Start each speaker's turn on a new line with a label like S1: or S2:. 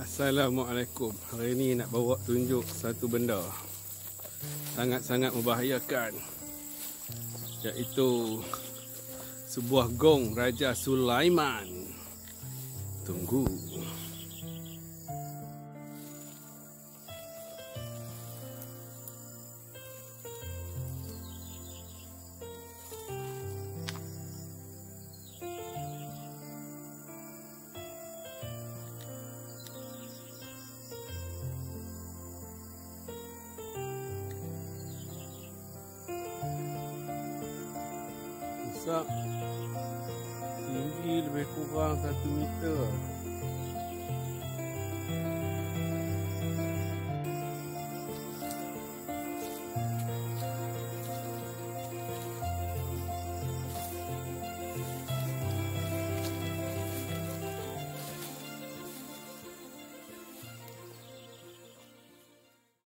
S1: Assalamualaikum. Hari ini nak bawa tunjuk satu benda sangat-sangat membahayakan iaitu sebuah gong Raja Sulaiman. Tunggu. Besar tinggi lebih kurang 1 meter